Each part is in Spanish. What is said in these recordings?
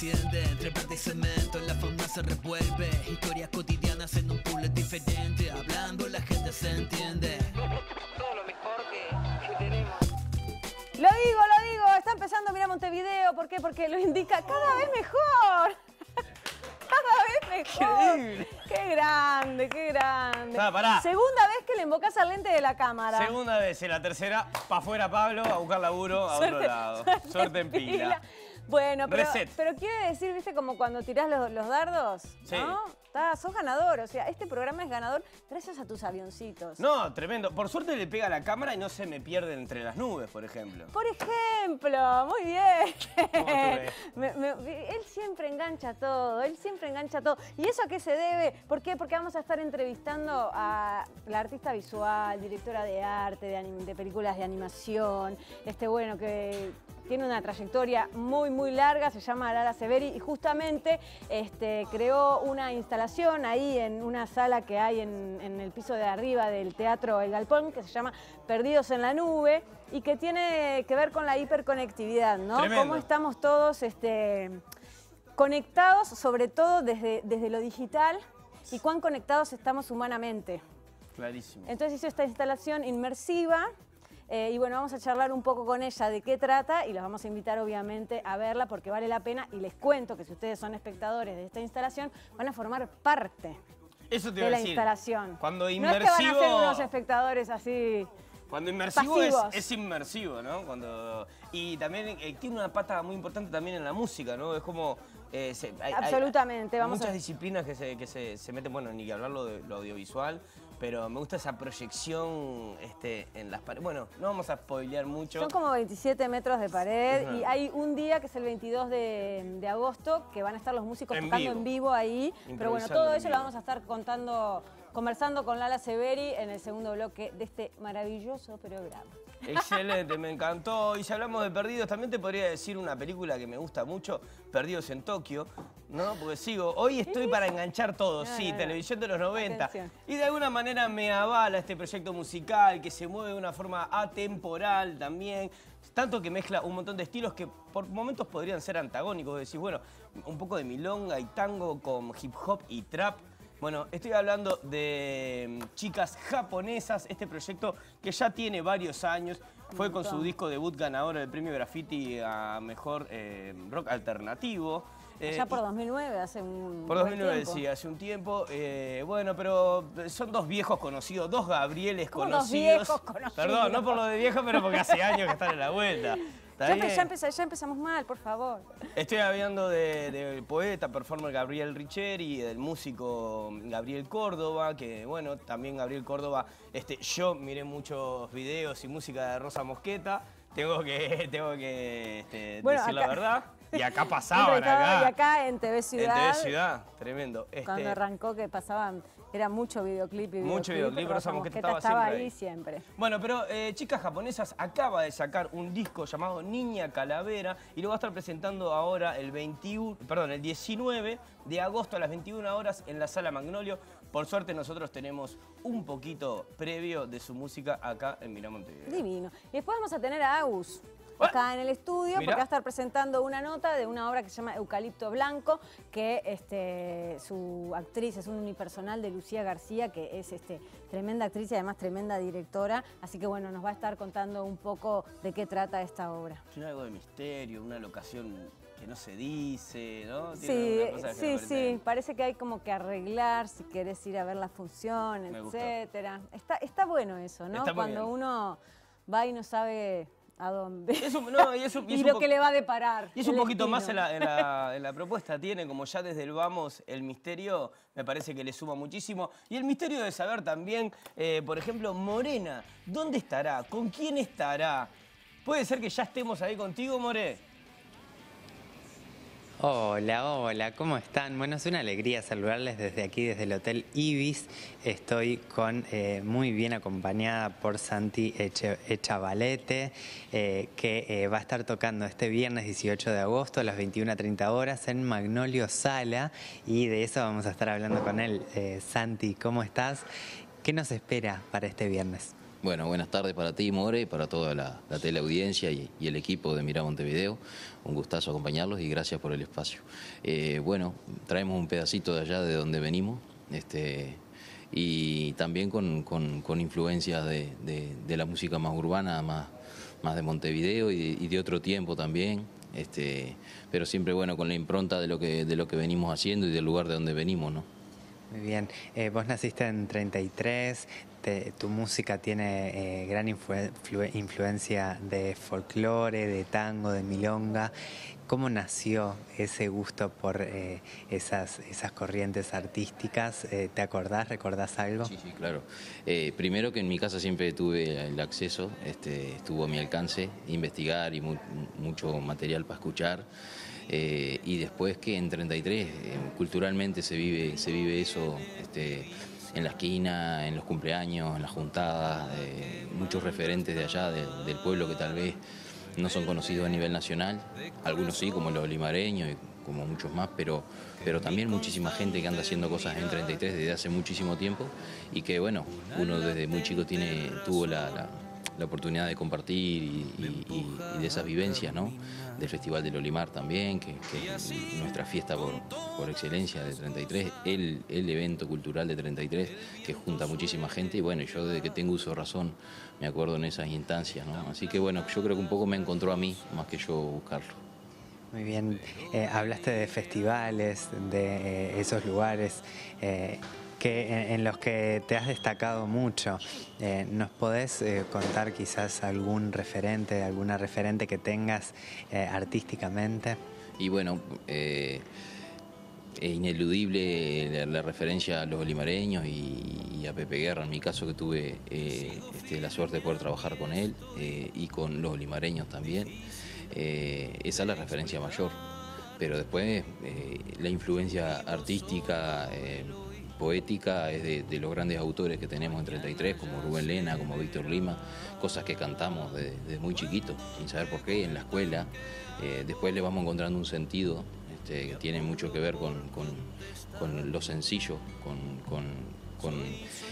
Enciende Entre verde y cemento la fauna se revuelve Historias cotidianas en un puzzle diferente Hablando la gente se entiende Todo lo mejor que, que tenemos. Lo digo, lo digo, está empezando a mirar Montevideo. ¿Por qué? Porque lo indica cada vez mejor. Cada vez mejor. Qué grande, qué grande. Ah, pará. Segunda vez que le invocas al lente de la cámara. Segunda vez, en la tercera, pa' afuera Pablo, a buscar laburo a otro lado. Suerte, en pila. Bueno, pero, Reset. pero quiere decir, viste, como cuando tirás los, los dardos, Sí. ¿no? Está- sos ganador, o sea, este programa es ganador gracias a tus avioncitos. No, tremendo. Por suerte le pega a la cámara y no se me pierde entre las nubes, por ejemplo. Por ejemplo, muy bien. Me- me- él siempre engancha todo, él siempre engancha todo. ¿Y eso a qué se debe? ¿Por qué? Porque vamos a estar entrevistando a la artista visual, directora de arte, de películas de animación, este bueno que tiene una trayectoria muy, muy larga, se llama Lara Severi y justamente este, creó una instalación ahí en una sala que hay en, en el piso de arriba del Teatro El Galpón que se llama Perdidos en la Nube y que tiene que ver con la hiperconectividad, ¿no? Tremendo. Cómo estamos todos este, conectados, sobre todo desde, desde lo digital y cuán conectados estamos humanamente. Clarísimo. Entonces hizo esta instalación inmersiva eh, y bueno, vamos a charlar un poco con ella de qué trata y los vamos a invitar obviamente a verla porque vale la pena y les cuento que si ustedes son espectadores de esta instalación van a formar parte Eso te de a la decir. instalación. Cuando No es que van a ser inmersivo. unos espectadores así... Cuando inmersivo es, Pasivos. es inmersivo, ¿no? Cuando, y también eh, tiene una pata muy importante también en la música, ¿no? Es como... eh, se- hay- hay- Absolutamente, vamos Muchas a- disciplinas que, se, que se, se meten, bueno, ni que hablar lo, de, lo audiovisual, pero me gusta esa proyección este, en las paredes. Bueno, no vamos a spoilear mucho. Son como 27 metros de pared y hay un día que es el 22 de, de agosto que van a estar los músicos En tocando vivo. en vivo ahí. Pero bueno, todo eso lo vamos a estar contando, conversando con Lala Severi en el segundo bloque de este maravilloso programa. Excelente, me encantó. Y si hablamos de Perdidos, también te podría decir una película que me gusta mucho, Perdidos en Tokio, ¿no? Porque sigo, hoy estoy para enganchar todo, No, sí, no, no. televisión de los 90. Atención. Y de alguna manera me avala este proyecto musical que se mueve de una forma atemporal también. Tanto que mezcla un montón de estilos que por momentos podrían ser antagónicos. Decís, bueno, un poco de milonga y tango con hip hop y trap. Bueno, estoy hablando de mm, chicas japonesas, este proyecto que ya tiene varios años, fue con su disco debut ganador del premio Graffiti a Mejor eh, Rock Alternativo. Eh, Ya por y- 2009, hace un por buen 2009, tiempo. sí, hace un tiempo. Eh, bueno, pero son dos viejos conocidos, dos Gabrieles ¿Cómo dos conocidos. viejos conocidos? Perdón, no por lo de viejo, pero porque hace años que están en la vuelta. ¿Está Ya, empezamos mal, por favor. Estoy hablando de- del poeta, performer Gabriel Richeri, del músico Gabriel Córdoba, que bueno, también Gabriel Córdoba, este, yo miré muchos videos y música de Rosa Mosqueta, tengo que, tengo que este, Bueno, decir la verdad, y acá pasaban, acá, Y acá en TV en Ciudad, TV Ciudad, tremendo. Este, cuando arrancó que pasaban, era mucho videoclip y Mucho videoclip, Rosa Mosqueta estaba estaba siempre ahí ahí. siempre. Bueno, pero eh, Chicas Japonesas acaba de sacar un disco llamado Niña Calavera y lo va a estar presentando ahora el 21, perdón, el 19 de agosto a las 21 horas en la Sala Magnolio. Por suerte nosotros tenemos un poquito previo de su música acá en Miramonte. Divino. Y después vamos a tener a Agus. Acá en el estudio, Mirá. porque va a estar presentando una nota de una obra que se llama Eucalipto Blanco, que este, su actriz es un unipersonal de Lucía García, que es este, tremenda actriz y además tremenda directora. Así que bueno, nos va a estar contando un poco de qué trata esta obra. Tiene algo de misterio, una locación que no se dice, ¿no? Tiene Sí, sí, sí, parece que hay como que arreglar si querés ir a ver la función, Me gustó. etcétera. Está, está bueno eso, ¿no? Está Cuando bien. uno va y no sabe a dónde. Es un- no, y es un- y y es un lo que le va a deparar. Y es un poquito destino. más en la, en la- en la propuesta. Tiene como ya desde el vamos el misterio, me parece que le suma muchísimo. Y el misterio de saber también, eh, por ejemplo, Morena, ¿dónde estará? ¿Con quién estará? Puede ser que ya estemos ahí contigo, More. Hola, hola, ¿cómo están? Bueno, es una alegría saludarles desde aquí, desde el Hotel Ibis. Estoy con eh, muy bien acompañada por Santi Echavalete, eh, que eh, va a estar tocando este viernes 18 de agosto a las 21.30 horas en Magnolio Sala y de eso vamos a estar hablando con él. Santi, ¿cómo estás? ¿Qué nos espera para este viernes? Bueno, buenas tardes para ti, More, y para toda la, teleaudiencia y, el equipo de Mira Montevideo. Un gustazo acompañarlos y gracias por el espacio. Eh, bueno, traemos un pedacito de allá de donde venimos este, y también con, influencias de, la música más urbana, más, más de Montevideo y, y de otro tiempo también. Este, pero siempre bueno con la impronta de lo que de lo que venimos haciendo y del lugar de donde venimos, ¿no? Muy bien. Eh, vos naciste en 33, te- tu música tiene eh, gran influ- flue- influencia de folclore, de tango, de milonga. ¿Cómo nació ese gusto por eh, esas, esas corrientes artísticas? Eh, ¿Te acordás, recordás algo? Sí, sí, claro. Eh, primero que en mi casa siempre tuve el acceso, este, estuvo a mi alcance investigar y mu- mucho material para escuchar. Eh, y después que en 33 eh, culturalmente se vive, se vive eso este, en la esquina, en los cumpleaños, en las juntadas, eh, muchos referentes de allá, de- del pueblo que tal vez no son conocidos a nivel nacional, algunos sí, como los limareños y como muchos más, pero, pero también muchísima gente que anda haciendo cosas en 33 desde hace muchísimo tiempo y que bueno, uno desde muy chico tiene, tuvo la- la oportunidad de compartir y, y- y- y de esas vivencias, ¿no? Del Festival del Olimar también, que, que es nuestra fiesta por, por excelencia de 33, el, el evento cultural de 33 que junta muchísima gente y bueno, yo desde que tengo uso de razón me acuerdo en esas instancias, ¿no? Así que bueno, yo creo que un poco me encontró a mí más que yo buscarlo. Muy bien. Eh, hablaste de festivales, de eh, esos lugares eh, que, en, los que te has destacado mucho. Eh, ¿Nos podés eh, contar quizás algún referente, alguna referente que tengas eh, artísticamente? Y bueno, es ineludible la, referencia a los olimareños y, a Pepe Guerra, en mi caso que tuve este, la suerte de poder trabajar con él y con los olimareños también. Esa es la referencia mayor. Pero después la influencia artística, poética, es de, de los grandes autores que tenemos en 33, como Rubén Lena, como Víctor Lima, cosas que cantamos desde desde muy chiquitos, sin saber por qué, en la escuela. Eh, después le vamos encontrando un sentido este, que tiene mucho que ver con, lo sencillo, con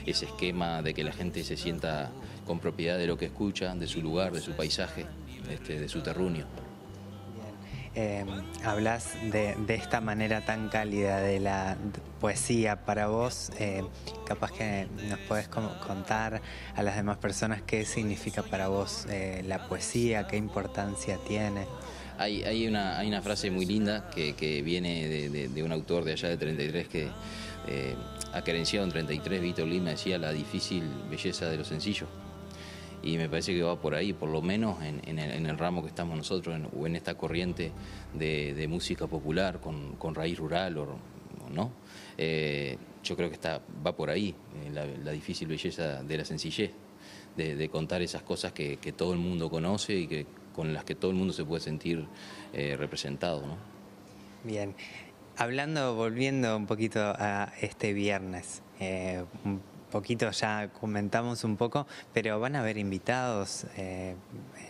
ese esquema de que la gente se sienta con propiedad de lo que escucha, de su lugar, de su paisaje, este, de su terruño. Eh, hablas de, de esta manera tan cálida de la poesía para vos. eh, capaz que nos podés contar a las demás personas qué significa para vos eh, la poesía, qué importancia tiene. Hay, hay, una, hay una frase muy linda que, que viene de, de- de un autor de allá de 33 que eh, acerenciado en 33, Víctor Lima decía la difícil belleza de lo sencillo. Y me parece que va por ahí, por lo menos en, el, ramo que estamos nosotros, en- o en esta corriente de, música popular con, raíz rural, o, ¿no? Eh, yo creo que está, va por ahí, eh, la, difícil belleza de la sencillez, de, contar esas cosas que, todo el mundo conoce y que, con las que todo el mundo se puede sentir eh, representado. Bien, hablando, volviendo un poquito a este viernes, poquito ya comentamos un poco, pero van a haber invitados eh,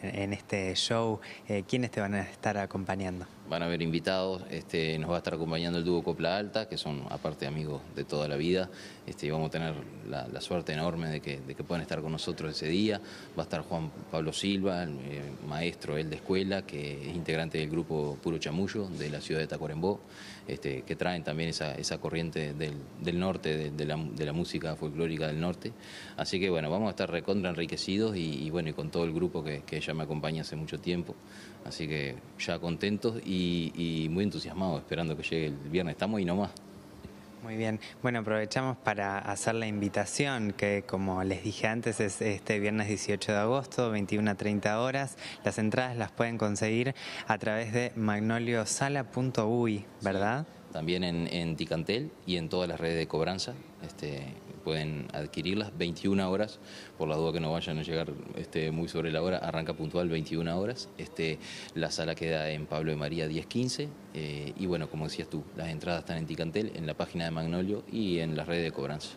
en, este show. Eh, ¿Quiénes te van a estar acompañando? Van a haber invitados, este, nos va a estar acompañando el dúo Copla Alta, que son aparte amigos de toda la vida, este, y vamos a tener la, suerte enorme de que, de que puedan estar con nosotros ese día. Va a estar Juan Pablo Silva, el, eh, maestro él de escuela, que es integrante del grupo Puro Chamullo de la ciudad de Tacuarembó, este, que traen también esa, esa corriente del, del norte, de, la, de la música folclórica del norte. Así que bueno, vamos a estar recontra enriquecidos y, y bueno, y con todo el grupo que, que ya me acompaña hace mucho tiempo. Así que ya contentos y, y muy entusiasmados, esperando que llegue el viernes. Estamos y no más. Muy bien, bueno, aprovechamos para hacer la invitación, que como les dije antes es este viernes 18 de agosto, 21 a 30 horas. Las entradas las pueden conseguir a través de magnoliosala.uy, ¿verdad? También en, Ticantel y en todas las redes de cobranza. Este, pueden adquirirlas 21 horas, por la duda que no vayan a llegar este, muy sobre la hora, arranca puntual 21 horas. Este, la sala queda en Pablo de María 1015 eh, y bueno, como decías tú, las entradas están en Ticantel, en la página de Magnolio y en las redes de cobranza.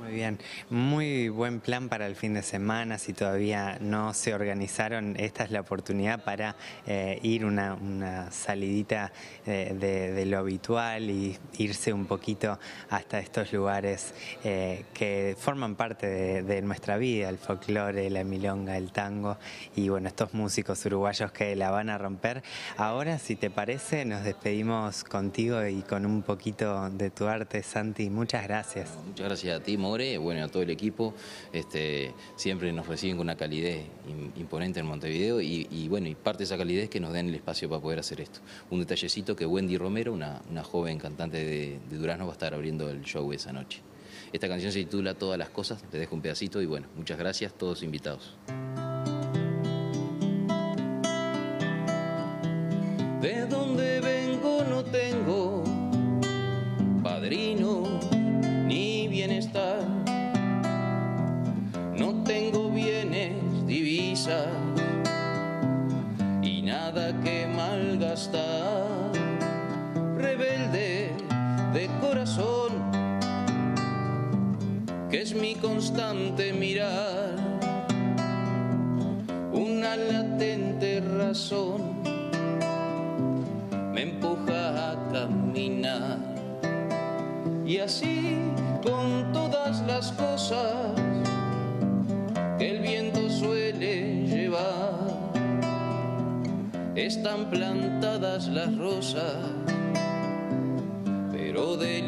Muy bien, muy buen plan para el fin de semana. Si todavía no se organizaron, esta es la oportunidad para eh, ir una, una salidita eh, de, lo habitual y irse un poquito hasta estos lugares eh, que forman parte de, nuestra vida, el folclore, la milonga, el tango y bueno, estos músicos uruguayos que la van a romper. Ahora, si te parece, nos despedimos contigo y con un poquito de tu arte, Santi. Muchas gracias. Muchas gracias a ti, Bueno, a todo el equipo. Este, siempre nos reciben con una calidez im- imponente en Montevideo y, bueno, y parte de esa calidez que nos den el espacio para poder hacer esto. Un detallecito que Wendy Romero, una, una joven cantante de, de Durazno, va a estar abriendo el show esa noche. Esta canción se titula Todas las cosas, te dejo un pedacito y bueno, muchas gracias, todos invitados. Constante mirar. Una latente razón me empuja a caminar. Y así con todas las cosas que el viento suele llevar, están plantadas las rosas, pero de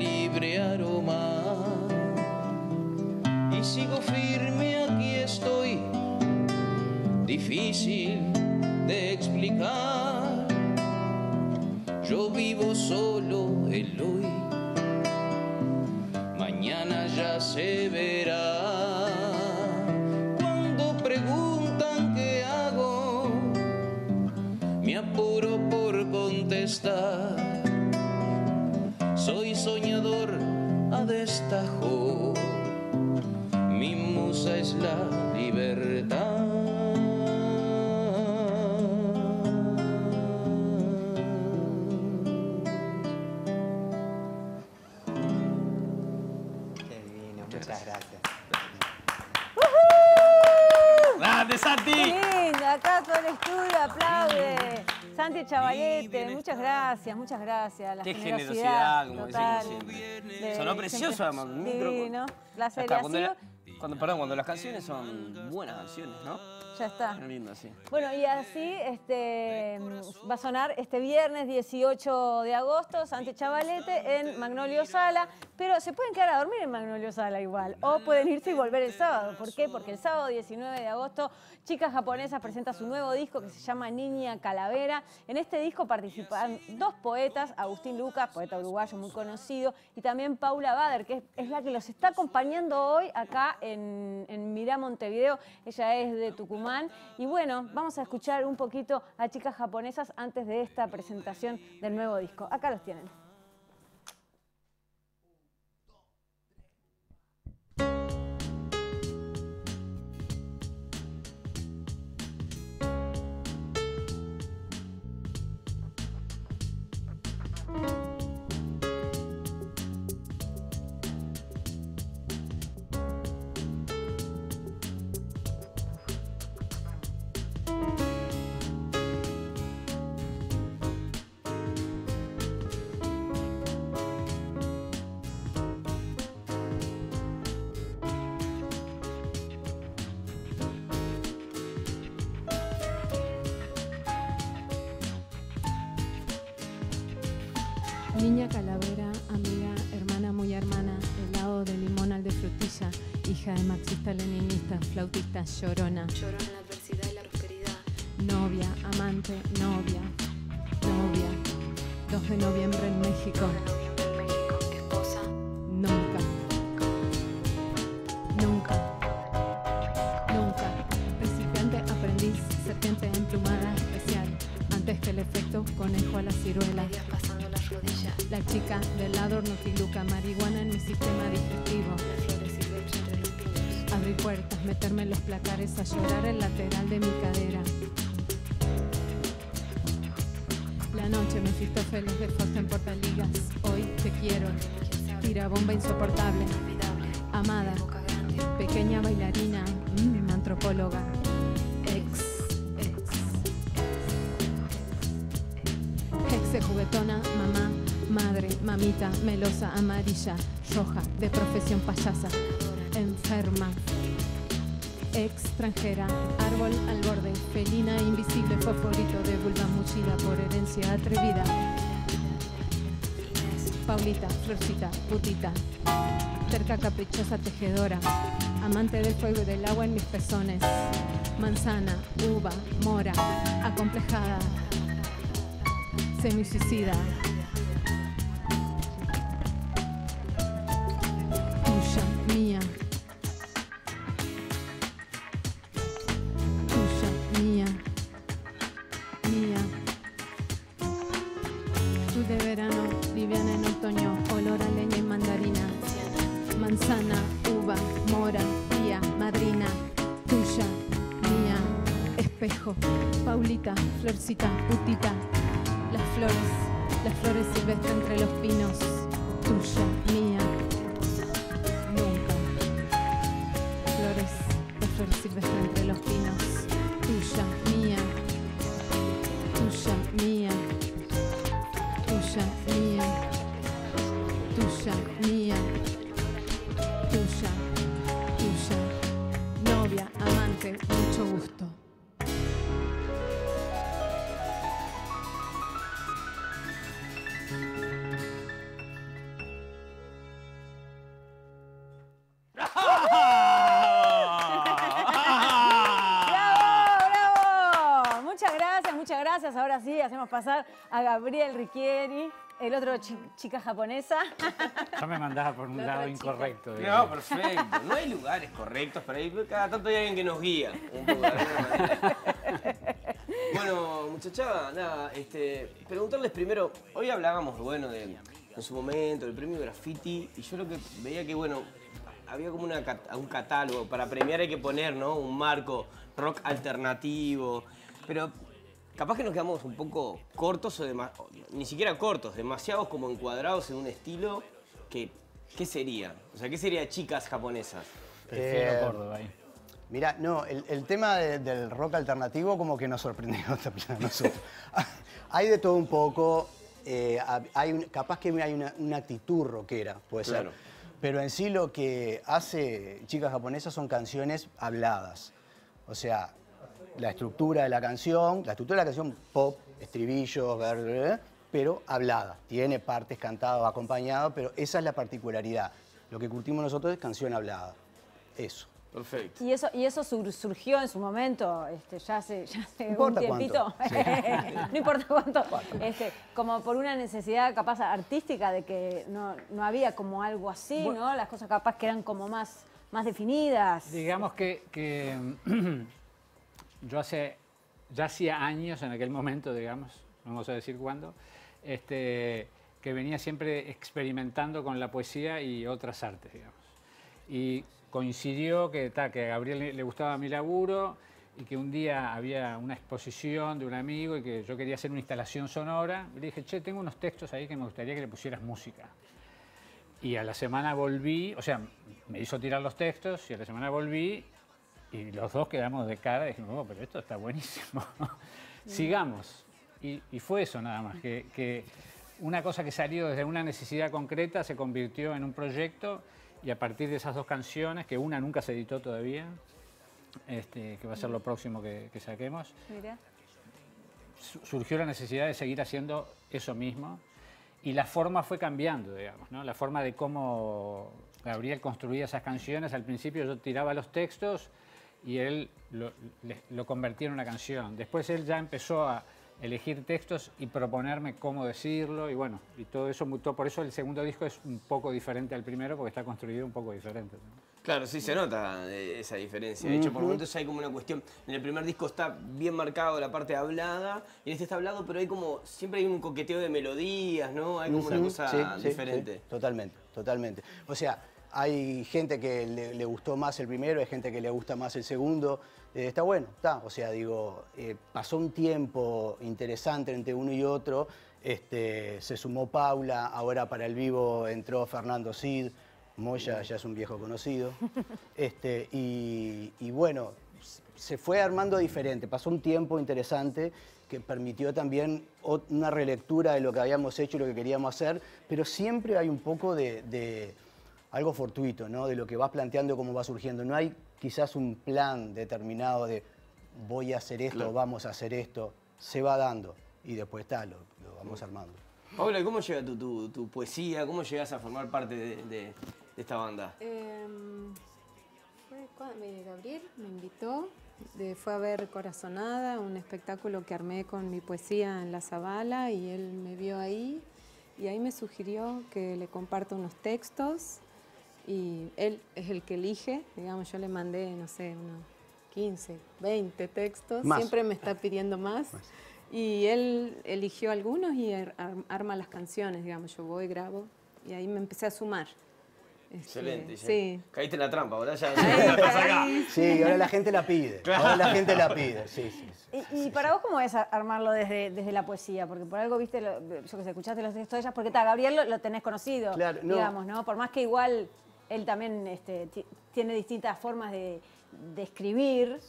muchas gracias. ¡Grande, Santi! Qué lindo, acá todo el estudio aplaude. Santi Chavalete, muchas gracias, muchas gracias. La Qué generosidad, generosidad, como total. decimos siempre. Sonó precioso, además, Divino. La Acá, cuando, cuando- perdón, cuando las canciones son buenas canciones, ¿no? Ya está. Qué lindo, sí. Bueno, y así este, va a sonar este viernes 18 de agosto, Santi Chavalete en Magnolio Sala, pero se pueden quedar a dormir en Magnolio Sala igual, o pueden irse y volver el sábado. ¿Por qué? Porque el sábado 19 de agosto, Chicas Japonesas presenta su nuevo disco que se llama Niña Calavera. En este disco participan dos poetas, Agustín Lucas, poeta uruguayo muy conocido, y también Paula Bader, que es, es la que los está acompañando hoy acá en, en Mirá Montevideo. Ella es de Tucumán. Y bueno, vamos a escuchar un poquito a Chicas Japonesas antes de esta presentación del nuevo disco. Acá los tienen. Niña calavera, amiga, hermana muy hermana, helado de limón al de frutilla, hija de marxista leninista, flautista llorona, Lloró en la adversidad y la prosperidad. novia, amante, novia, novia, 2 de noviembre en México, los placares, a llorar el lateral de mi cadera. La noche, Mefistófeles de Fox en Portaligas. Hoy te quiero. Tira bomba insoportable. Amada, pequeña bailarina, mm, antropóloga, ex, ex, ex de juguetona, mamá, madre, mamita, melosa, amarilla, roja, de profesión payasa, enferma, extranjera, árbol al borde, felina invisible, fosforito de vulva muchida por herencia atrevida. Paulita, florcita, putita, terca caprichosa tejedora, amante del fuego y del agua en mis pezones, manzana, uva, mora, acomplejada, semisuicida. Pasar a Gabriel Riquieri, el otro chi- chica japonesa. Yo me mandaba por un La lado chica. incorrecto. No, perfecto. No hay lugares correctos para ir. Cada tanto hay alguien que nos guía. un. Bueno, muchachada, nada, este, preguntarles primero, hoy hablábamos, bueno, de, en su momento, del premio graffiti, y yo lo que veía que, bueno, había como una, un catálogo, para premiar hay que poner, ¿no? Un marco rock alternativo, pero capaz que nos quedamos un poco cortos o, o ni siquiera cortos, demasiados como encuadrados en un estilo que, ¿qué sería? O sea, ¿qué sería chicas japonesas? Prefiero Eh, Córdoba ahí. Mira, no, el, el tema de- del rock alternativo como que nos sorprendió también a nosotros. hay de todo un poco, eh, hay un- capaz que hay una, una actitud rockera, puede Claro. ser. Pero en sí lo que hace Chicas Japonesas son canciones habladas. O sea, la estructura de la canción, la estructura de la canción pop, estribillos, pero hablada. Tiene partes cantadas, acompañadas, pero esa es la particularidad. Lo que curtimos nosotros es canción hablada. Eso. Perfecto. Y eso, y eso sur- surgió en su momento, este, ya hace, ya hace No un tiempito. no importa cuánto. Este, como por una necesidad capaz artística de que no, no había como algo así, ¿no? Las cosas capaz que eran como más, más definidas. Digamos que, que yo hace, ya hacía años en aquel momento, digamos, vamos a decir cuándo, este, que venía siempre experimentando con la poesía y otras artes, digamos. Y coincidió que, ta, que a Gabriel le, le gustaba mi laburo y que un día había una exposición de un amigo y que yo quería hacer una instalación sonora. Le dije, che, tengo unos textos ahí que me gustaría que le pusieras música. Y a la semana volví, o sea, me hizo tirar los textos y a la semana volví y los dos quedamos de cara y dijimos, oh, pero esto está buenísimo. Sigamos. Y, y fue eso nada más, que, que una cosa que salió desde una necesidad concreta se convirtió en un proyecto y a partir de esas dos canciones, que una nunca se editó todavía, este, que va a ser lo próximo que, que saquemos, Mira. su- surgió la necesidad de seguir haciendo eso mismo y la forma fue cambiando, digamos, ¿no? La forma de cómo Gabriel construía esas canciones. Al principio yo tiraba los textos y él lo, lo convertía en una canción. Después él ya empezó a elegir textos y proponerme cómo decirlo y bueno, y todo eso mutó. Por eso el segundo disco es un poco diferente al primero porque está construido un poco diferente. ¿no? Claro, sí se nota eh, esa diferencia. De hecho, por momentos hay como una cuestión. En el primer disco está bien marcado la parte hablada, y en este está hablado, pero hay como. Siempre hay un coqueteo de melodías, ¿no? Hay como una cosa sí, sí, diferente. sí, totalmente, totalmente. O sea, hay gente que le, le gustó más el primero, hay gente que le gusta más el segundo. Eh, está bueno, está. O sea, digo, eh, pasó un tiempo interesante entre uno y otro. Este, se sumó Paula, ahora para el vivo entró Fernando Cid, Moya ya es un viejo conocido. Este, y, y bueno, se fue armando diferente. Pasó un tiempo interesante que permitió también una relectura de lo que habíamos hecho y lo que queríamos hacer, pero siempre hay un poco de, de algo fortuito, ¿no? De lo que vas planteando, cómo va surgiendo. No hay quizás un plan determinado de voy a hacer esto, Claro. vamos a hacer esto. Se va dando y después está, lo, lo vamos armando. Paula, ¿y ¿cómo llega tu, tu- tu poesía? ¿Cómo llegas a formar parte de, de- de esta banda? Fue cuando eh, Gabriel me invitó, de- fue a ver Corazonada, un espectáculo que armé con mi poesía en la Zabala y él me vio ahí y ahí me sugirió que le comparta unos textos y él es el que elige, digamos, yo le mandé, no sé, unos 15, 20 textos, Más. siempre me está pidiendo más. Y él eligió algunos y ar- ar- arma las canciones, digamos, yo voy, grabo y ahí me empecé a sumar. Este, Excelente. ya. Sí. Caíste en la trampa, ahora ya, estás acá. Sí, ahora la gente la pide. Ahora la gente la pide, sí, sí. sí. Y, y para vos, ¿cómo es a- armarlo desde, desde la poesía? Porque por algo, viste, lo- yo que sé, escuchaste los textos de ellas, porque está, Gabriel lo, lo tenés conocido, Claro, no. digamos, ¿no? Por más que igual él también este, ti- tiene distintas formas de, de escribir,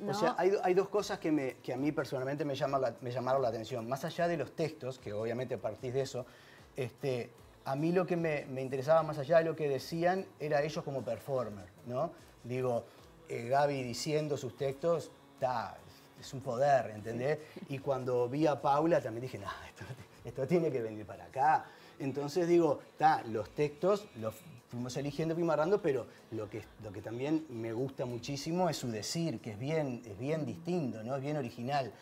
¿no? O sea, hay, hay dos cosas que, me- que a mí personalmente me, llama la- me llamaron la atención. Más allá de los textos, que obviamente partís de eso, este, a mí lo que me, me interesaba más allá de lo que decían era ellos como performer, ¿no? Digo, eh, Gaby diciendo sus textos, está, es un poder, ¿entendés? Y cuando vi a Paula también dije, no, esto, esto tiene que venir para acá. Entonces digo, está, los textos los fuimos eligiendo, fuimos agarrando, pero lo que, lo que también me gusta muchísimo es su decir, que es bien, es bien distinto, ¿no? Es bien original.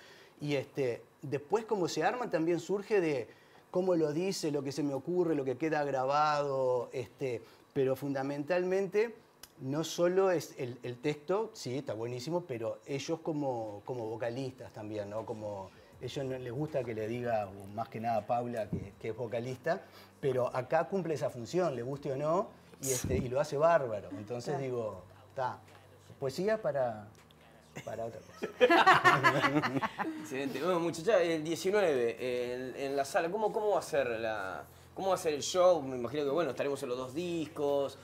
Y este, después como se arma también surge de cómo lo dice, lo que se me ocurre, lo que queda grabado, este, pero fundamentalmente no solo es el, el texto, sí, está buenísimo, pero ellos como, como vocalistas también, ¿no? Como, ellos no les gusta que le diga, más que nada Paula, que, que es vocalista, pero acá cumple esa función, le guste o no, y, este, y lo hace bárbaro. Entonces Claro. digo, está, poesía para, para otra cosa. Excelente. Bueno, muchacha, el 19, el- en la sala, ¿cómo, cómo va a ser la, cómo va a ser el show? Me imagino que, bueno, estaremos en los dos discos.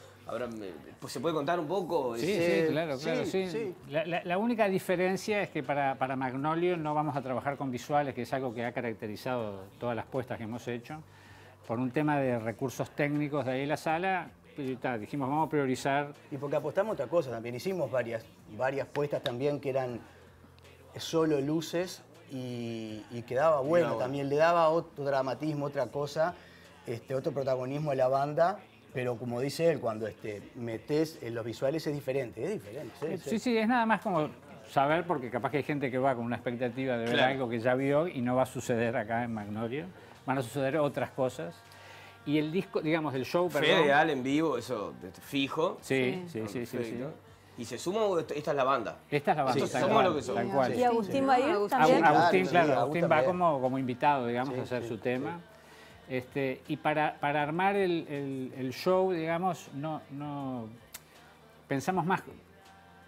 Pues, ¿Se puede contar un poco? Sí, Este, sí, claro, claro. sí, Sí, sí. La, la- la única diferencia es que para, para Magnolio no vamos a trabajar con visuales, que es algo que ha caracterizado todas las puestas que hemos hecho. Por un tema de recursos técnicos de ahí la sala, ta, dijimos, vamos a priorizar Y porque apostamos a otra cosa también. Hicimos varias, varias puestas también que eran solo luces y, y quedaba bueno. bueno. También le daba otro dramatismo, otra cosa, este, otro protagonismo a la banda. Pero como dice él, cuando este, metes en los visuales es diferente, es diferente. sí, sí. Sí, sí, es nada más como saber, porque capaz que hay gente que va con una expectativa de ver Claro. algo que ya vio y no va a suceder acá en Magnolio. Van a suceder otras cosas. Y el disco, digamos, el show, perdón. Fede Al en vivo, eso fijo. Sí, sí, sí, sí. ¿Y se suma esta es la banda? Esta es la banda, Sí, tal somos cual, lo que somos. tal cual. ¿Y Agustín va a ir Agustín. también? Agu- Agustín, claro, Agus Agustín va como, como invitado, digamos, Sí, a hacer sí, su sí. tema. Este, y para, para armar el, el- el show, digamos, no, no pensamos más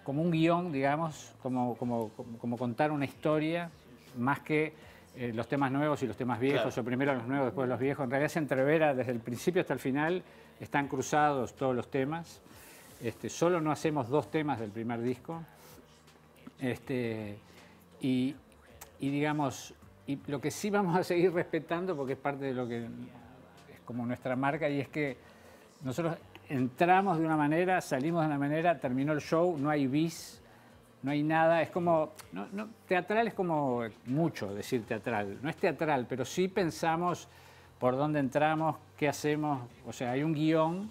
como un guion, digamos, como, como, como, como contar una historia, más que eh, los temas nuevos y los temas viejos, Claro. o primero los nuevos, después los viejos. En realidad se entrevera desde el principio hasta el final, están cruzados todos los temas. Este, solo no hacemos dos temas del primer disco. Este, y, y digamos, y lo que sí vamos a seguir respetando, porque es parte de lo que es como nuestra marca, y es que nosotros entramos de una manera, salimos de una manera, terminó el show, no hay bis, no hay nada, es como, no, teatral es como mucho decir teatral, no es teatral, pero sí pensamos por dónde entramos, qué hacemos, o sea, hay un guion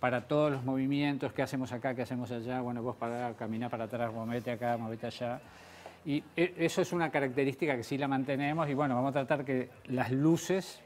para todos los movimientos, qué hacemos acá, qué hacemos allá, bueno, vos para caminar para atrás, movete acá, movete allá. Y e- eso es una característica que sí la mantenemos y bueno, vamos a tratar que las luces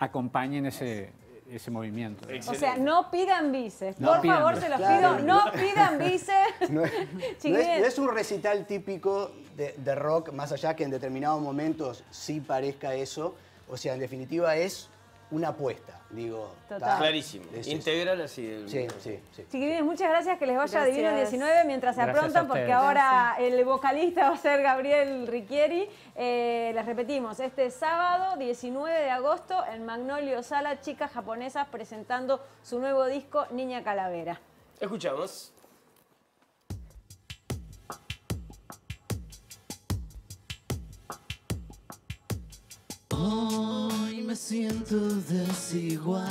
acompañen ese, ese movimiento. O sea, no pidan bices. No Por pidan favor, bices. se los Claro. pido, no pidan bices. No es, no es- Chiquilines. no es un recital típico de, de rock, más allá que en determinados momentos sí parezca eso. O sea, en definitiva es una apuesta, digo. Total. Clarísimo. Es. Integral así. el- Sí, sí, sí. Chiquilines, muchas gracias, que les vaya Gracias. divino el 19 mientras se Gracias aprontan, porque ahora el vocalista va a ser Gabriel Riquieri. Eh, les repetimos, este sábado 19 de agosto en Magnolio Sala, chicas japonesas presentando su nuevo disco Niña Calavera. Escuchamos. Me siento desigual.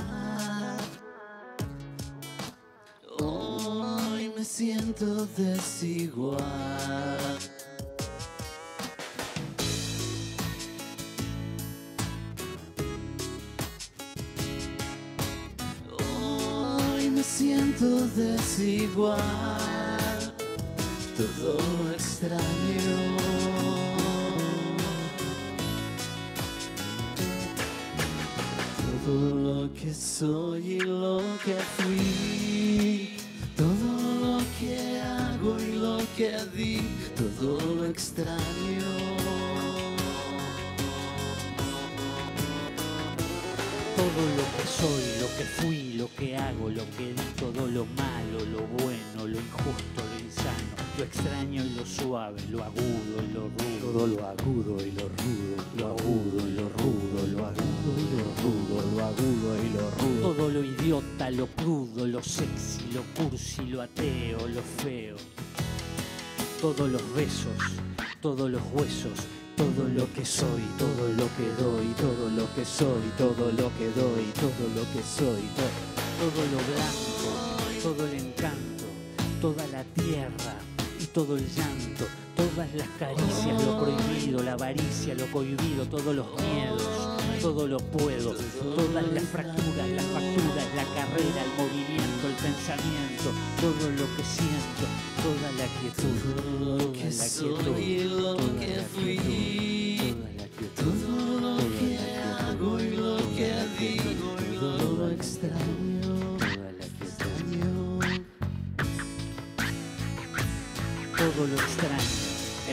Hoy me siento desigual. Hoy me siento desigual. Todo extraño. Lo que soy y lo que fui, todo lo que hago y lo que di, todo lo extraño. Todo lo que soy, lo que fui, lo que hago, lo que di, todo lo malo, lo bueno, lo injusto, lo insano, lo extraño y lo suave, lo agudo y lo rudo. Todo lo agudo y lo rudo, lo agudo y lo rudo, lo agudo lo crudo, lo sexy, lo cursi, lo ateo, lo feo. Todos los besos, todos los huesos, todo lo que soy, todo lo que doy, todo lo que soy, todo lo que doy, todo lo que soy, todo, todo lo blanco, todo el encanto, toda la tierra y todo el llanto, todas las caricias, lo prohibido, la avaricia, lo cohibido, todos los miedos, todo lo puedo, todas las fracturas, las facturas, la carrera, el movimiento, el pensamiento, todo lo que siento, toda la quietud, toda la quietud, y toda que la quietud, todo lo que hago y lo que di, quietud, todo lo extraño. todo lo extraño.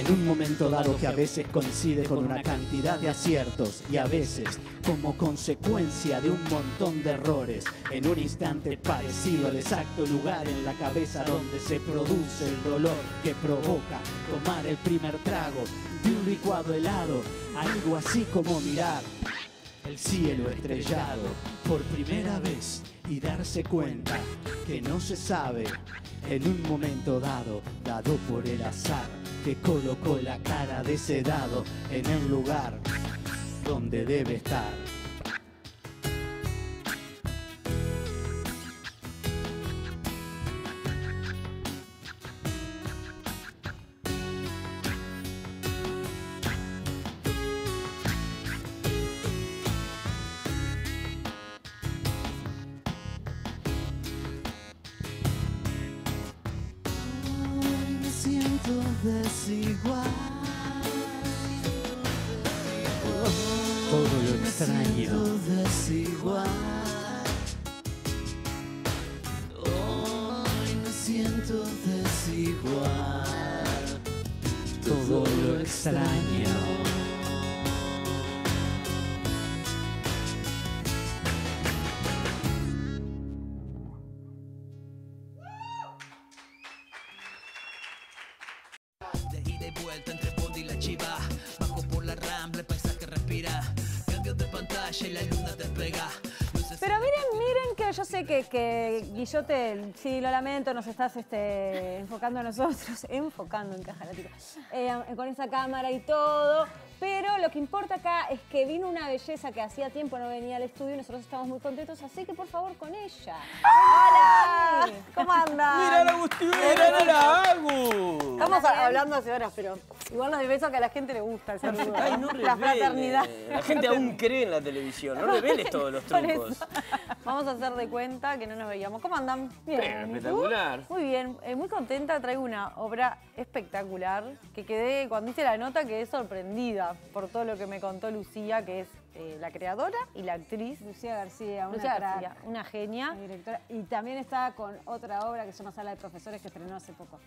En un momento dado que a veces coincide con una cantidad de aciertos y a veces como consecuencia de un montón de errores, en un instante parecido al exacto lugar en la cabeza donde se produce el dolor que provoca tomar el primer trago de un licuado helado, algo así como mirar el cielo estrellado por primera vez y darse cuenta que no se sabe en un momento dado, dado por el azar, que colocó la cara de ese dado en el lugar donde debe estar. Hoy me siento desigual. todo lo extraño. Que que, Guillote, sí, lo lamento, nos estás este, enfocando a nosotros, enfocando en caja eh, con esa cámara y todo. Pero lo que importa acá es que vino una belleza que hacía tiempo no venía al estudio y nosotros estamos muy contentos, así que por favor con ella. ¡Hola! ¿Cómo andan? ¡Mira la Agustina, no la hago! Estamos hablando hace horas, pero igual nos beso que a la gente le gusta el saludo. Ay, no la revele. fraternidad. La gente aún cree en la televisión. No reveles todos los trucos. Vamos a hacer de cuenta que no nos veíamos. ¿Cómo andan? Bien, espectacular. Muy bien, eh, muy contenta. Traigo una obra espectacular que quedé, cuando hice la nota, quedé sorprendida por todo lo que me contó Lucía, que es eh, la creadora y la actriz. Lucía García, una Lucía crack, García, una genia. directora. Y también está con otra obra que se llama Sala de Profesores que estrenó hace poco.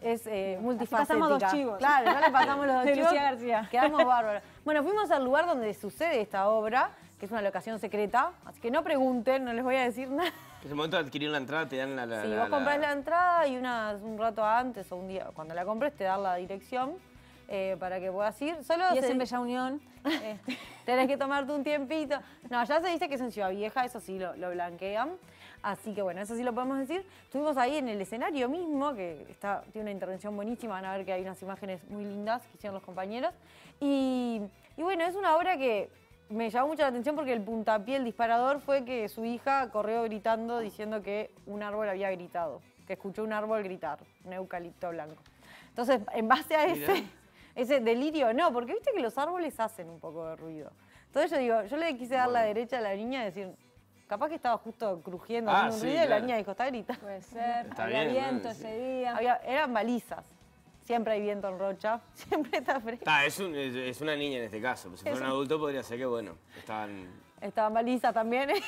Es eh, multifacética. pasamos dos chivos. Claro, ya le pasamos los dos De chivos. Lucía García. Quedamos bárbaros. Bueno, fuimos al lugar donde sucede esta obra, que es una locación secreta, así que no pregunten, no les voy a decir nada. En el momento de adquirir la entrada te dan la... la Si la- vos comprás la entrada y una, un rato antes o un día, cuando la compres, te dan la dirección eh, para que puedas ir. Solo Y es se- en Bella Unión. este, tenés que tomarte un tiempito. No, ya se dice que es en Ciudad Vieja, eso sí lo, lo blanquean. Así que bueno, eso sí lo podemos decir. Estuvimos ahí en el escenario mismo, que está, tiene una intervención buenísima, van a ver que hay unas imágenes muy lindas que hicieron los compañeros. Y, y bueno, es una obra que me llamó mucho la atención porque el puntapié, el disparador, fue que su hija corrió gritando diciendo que un árbol había gritado, que escuchó un árbol gritar, un eucalipto blanco. Entonces, en base a Mirá. ese, ese delirio, no, porque viste que los árboles hacen un poco de ruido. Entonces yo digo, yo le quise dar la derecha a la niña y decir, capaz que estaba justo crujiendo, Ah, haciendo un sí, ruido y la niña dijo, está gritando. Puede ser. Está Había bien, viento ese día. Había- eran balizas. Siempre hay viento en Rocha, siempre está fresco. Está, es, un- es- es una niña en este caso. Si fuera un un- adulto podría ser que, bueno, estaban... Estaban balizas también.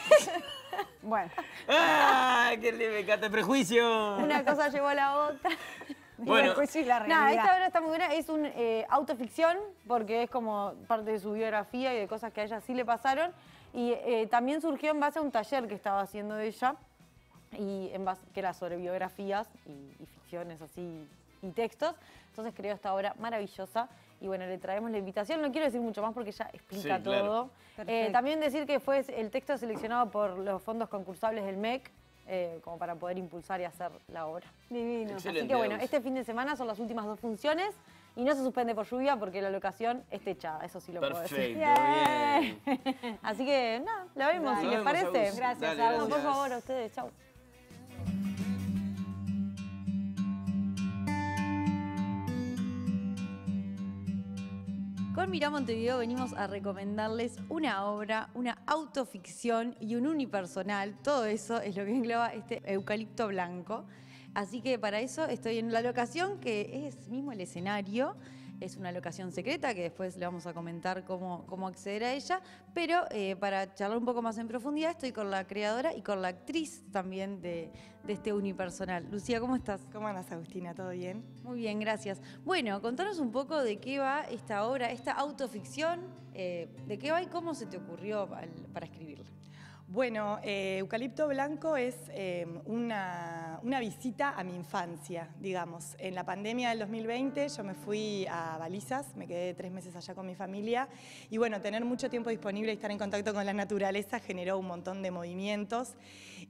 Bueno, ¡Ah! ¡Qué le me encanta el prejuicio! Una cosa llevó a la otra. Bueno. después sí la Nada, realidad. esta obra está muy buena. Es un eh, autoficción porque es como parte de su biografía y de cosas que a ella sí le pasaron. Y eh, también surgió en base a un taller que estaba haciendo ella, y en base, que era sobre biografías y, y ficciones así y textos. Entonces creó esta obra maravillosa. Y bueno, le traemos la invitación. No quiero decir mucho más porque ella explica Sí, claro. todo. Eh, también decir que fue el texto seleccionado por los fondos concursables del MEC, eh, como para poder impulsar y hacer la obra. divino. Excelente. Así que bueno, este fin de semana son las últimas dos funciones y no se suspende por lluvia porque la locación es techada, eso sí lo puedo Perfecto, decir. bien. Así que nada, la vemos, Dale. si les vemos, parece. Gracias, Dale. No, por gracias. favor, a ustedes, chau. Con Mirá Montevideo venimos a recomendarles una obra, una autoficción y un unipersonal. Todo eso es lo que engloba este eucalipto blanco. Así que para eso estoy en la locación que es mismo el escenario. Es una locación secreta que después le vamos a comentar cómo, cómo acceder a ella. Pero eh, para charlar un poco más en profundidad estoy con la creadora y con la actriz también de, de este unipersonal. Lucía, ¿cómo estás? ¿Cómo andas, Agustina? ¿Todo bien? Muy bien, gracias. Bueno, contanos un poco de qué va esta obra, esta autoficción, eh, de qué va y cómo se te ocurrió para escribirla. Bueno, eh, Eucalipto Blanco es eh, una, una visita a mi infancia, digamos. En la pandemia del 2020 yo me fui a Balizas, me quedé tres meses allá con mi familia y bueno, tener mucho tiempo disponible y estar en contacto con la naturaleza generó un montón de movimientos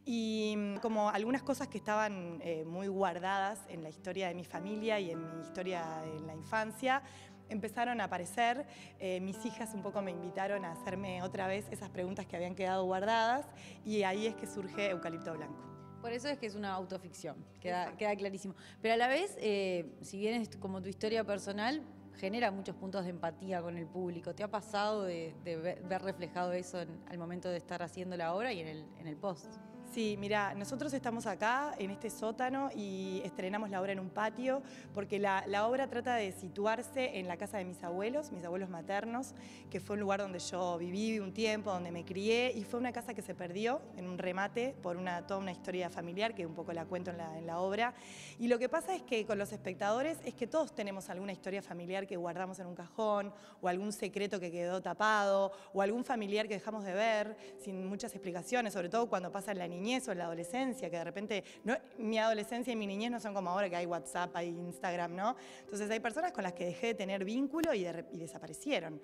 y mm, como algunas cosas que estaban eh, muy guardadas en la historia de mi familia y en mi historia en la infancia, empezaron a aparecer. Eh, mis hijas un poco me invitaron a hacerme otra vez esas preguntas que habían quedado guardadas y ahí es que surge Eucalipto Blanco. Por eso es que es una autoficción, queda, queda clarísimo. Pero a la vez, eh, si bien es como tu historia personal, genera muchos puntos de empatía con el público. ¿Te ha pasado de, de ver, ver reflejado eso en- al momento de estar haciendo la obra y en el, en el post? Sí, mira, nosotros estamos acá en este sótano y estrenamos la obra en un patio porque la, la obra trata de situarse en la casa de mis abuelos, mis abuelos maternos, que fue un lugar donde yo viví un tiempo, donde me crié y fue una casa que se perdió en un remate por una, toda una historia familiar que un poco la cuento en la, en la obra. Y lo que pasa es que con los espectadores es que todos tenemos alguna historia familiar que guardamos en un cajón o algún secreto que quedó tapado o algún familiar que dejamos de ver sin muchas explicaciones, sobre todo cuando pasa en la niñez o en la adolescencia, que de repente no, mi adolescencia y mi niñez no son como ahora que hay WhatsApp, hay Instagram, ¿no? Entonces hay personas con las que dejé de tener vínculo y desaparecieron,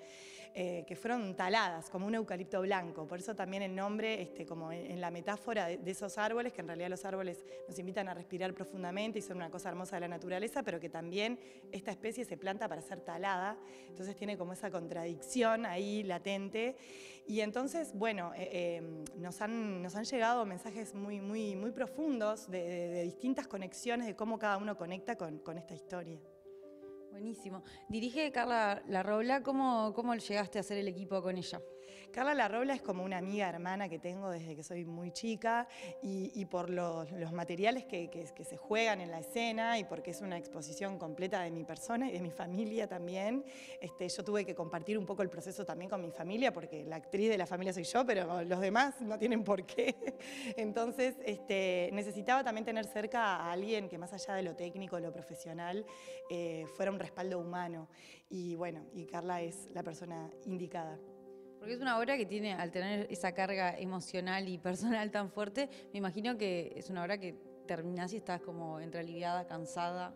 eh, que fueron taladas como un eucalipto blanco. Por eso también el nombre, este, como en, la metáfora de, esos árboles, que en realidad los árboles nos invitan a respirar profundamente y son una cosa hermosa de la naturaleza, pero que también esta especie se planta para ser talada, entonces tiene como esa contradicción ahí latente. Y entonces, bueno, eh, eh, nos, han, llegado mensajes muy, muy, muy profundos de, distintas conexiones, de cómo cada uno conecta con, con esta historia. Buenísimo. Dirige Carla Larrobla, ¿cómo, ¿cómo llegaste a hacer el equipo con ella? Carla Larrobla es como una amiga hermana que tengo desde que soy muy chica y, y por los, los materiales que, que- que se juegan en la escena y porque es una exposición completa de mi persona y de mi familia también. Este, yo tuve que compartir un poco el proceso también con mi familia porque la actriz de la familia soy yo, pero los demás no tienen por qué. Entonces este, necesitaba también tener cerca a alguien que más allá de lo técnico, lo profesional, eh, fuera un respaldo humano. Y bueno, y Carla es la persona indicada. Porque es una obra que tiene, al tener esa carga emocional y personal tan fuerte, me imagino que es una obra que terminás y estás como entre aliviada, cansada.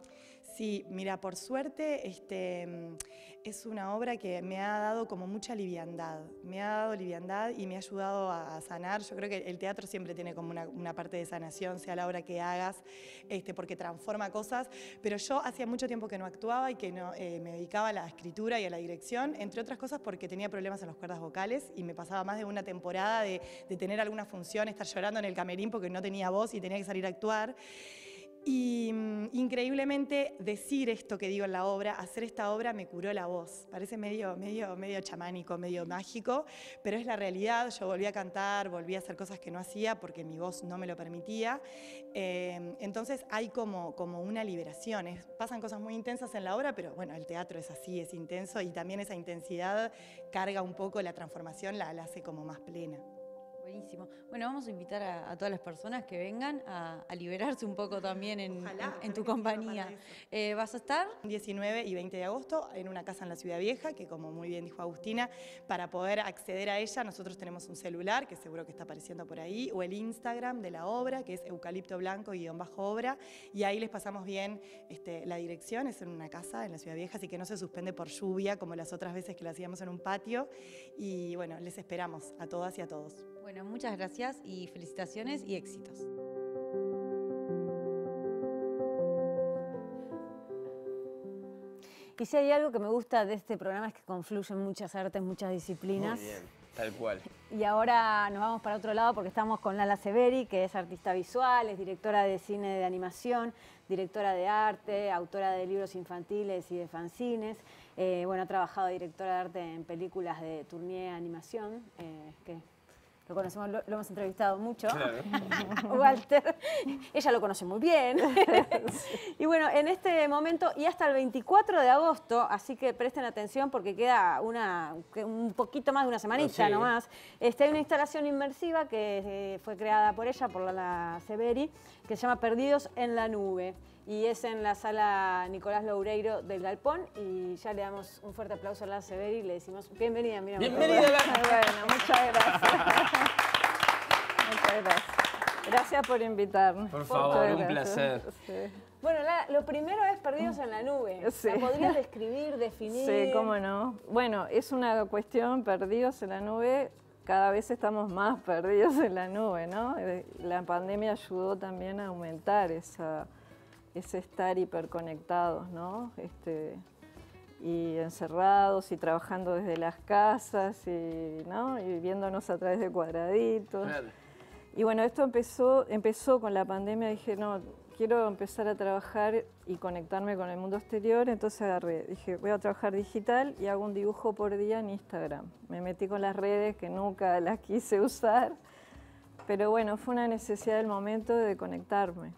Sí, mira, por suerte este, mm, es una obra que me ha dado como mucha liviandad. Me ha dado liviandad y me ha ayudado a, sanar. Yo creo que el teatro siempre tiene como una, una parte de sanación, sea la obra que hagas, este, porque transforma cosas. Pero yo hacía mucho tiempo que no actuaba y que no, eh, me dedicaba a la escritura y a la dirección, entre otras cosas porque tenía problemas en las cuerdas vocales y me pasaba más de una temporada de, de tener alguna función, estar llorando en el camerín porque no tenía voz y tenía que salir a actuar. Y mm, increíblemente decir esto que digo en la obra, hacer esta obra me curó la voz. Parece medio, medio, medio chamánico, medio mágico, pero es la realidad. Yo volví a cantar, volví a hacer cosas que no hacía porque mi voz no me lo permitía. Eh, entonces hay como, como una liberación. Pasan cosas muy intensas en la obra, pero bueno, el teatro es así, es intenso y también esa intensidad carga un poco la transformación, la, la hace como más plena. Buenísimo. Bueno, vamos a invitar a, a todas las personas que vengan a, a liberarse un poco también en, en- en tu compañía. Eh, ¿Vas a estar? 19 y 20 de agosto en una casa en la Ciudad Vieja, que como muy bien dijo Agustina, para poder acceder a ella nosotros tenemos un celular, que seguro que está apareciendo por ahí, o el Instagram de la obra, que es eucalipto blanco bajo obra, y ahí les pasamos bien este, la dirección, es en una casa en la Ciudad Vieja, así que no se suspende por lluvia como las otras veces que la hacíamos en un patio, y bueno, les esperamos a todas y a todos. Bueno, muchas gracias y felicitaciones y éxitos. Y si hay algo que me gusta de este programa es que confluyen muchas artes, muchas disciplinas. Muy bien, tal cual. Y ahora nos vamos para otro lado porque estamos con Lala Severi, que es artista visual, es directora de cine de animación, directora de arte, autora de libros infantiles y de fanzines. Eh, bueno, ha trabajado directora de arte en películas de Tournier Animación, eh, que lo conocemos, lo, lo hemos entrevistado mucho. Claro. Walter, ella lo conoce muy bien. y bueno, en este momento y hasta el 24 de agosto, así que presten atención porque queda una, un poquito más de una semanita Sí. nomás. Este, hay una instalación inmersiva que eh, fue creada por ella, por Lala Severi, que se llama Perdidos en la Nube. Y es en la sala Nicolás Loureiro del Galpón. Y ya le damos un fuerte aplauso a Lala Severi y le decimos bienvenida, mira. Bienvenida. Bueno, muchas gracias. Muchas gracias. Gracias por invitarnos. Por favor, un placer. Bueno, Lala, lo primero es Perdidos en la Nube. Sí. ¿La podrías describir, definir? Sí, cómo no. Bueno, es una cuestión perdidos en la nube. Cada vez estamos más perdidos en la nube, ¿no? Eh, La pandemia ayudó también a aumentar esa, ese estar hiperconectados, ¿no? Este, y encerrados y trabajando desde las casas y, ¿no? y viéndonos a través de cuadraditos. Y bueno, esto empezó, empezó con la pandemia, dije, no, quiero empezar a trabajar y conectarme con el mundo exterior, entonces agarré, dije, voy a trabajar digital y hago un dibujo por día en Instagram. Me metí con las redes que nunca las quise usar, pero bueno, fue una necesidad del momento de conectarme.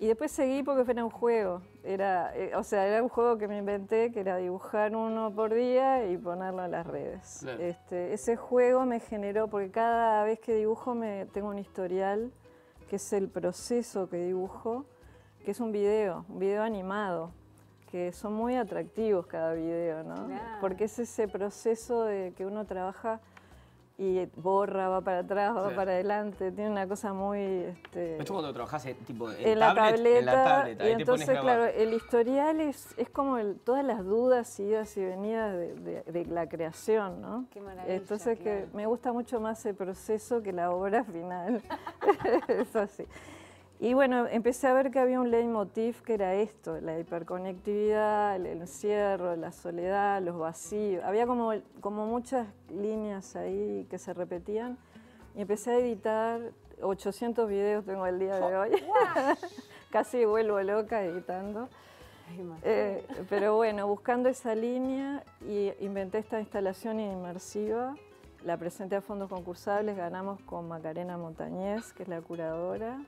Y después seguí porque era un juego, era, eh, o sea, era un juego que me inventé, que era dibujar uno por día y ponerlo en las redes. Claro. Este, ese juego me generó, porque cada vez que dibujo me tengo un historial, que es el proceso que dibujo, que es un video, un video animado, que son muy atractivos cada video, ¿no? Claro. Porque es ese proceso de que uno trabaja y borra, va para atrás, va para adelante, tiene una cosa muy... este, Esto cuando trabajás eh, tipo en, en la tablet, tableta, en la tablet, ahí y te pones entonces, claro, el historial es, es como el- todas las dudas, idas y venidas de, de- de la creación, ¿no? Qué maravilla, Entonces, que me gusta mucho más el proceso que la obra final. es así. Y bueno, empecé a ver que había un leitmotiv que era esto, la hiperconectividad, el encierro, la soledad, los vacíos. Había como, como muchas líneas ahí que se repetían. Y empecé a editar 800 videos tengo el día de hoy. Casi vuelvo loca editando. Eh, pero bueno, buscando esa línea y inventé esta instalación inmersiva. La presenté a fondos concursables, ganamos con Macarena Montañez, que es la curadora.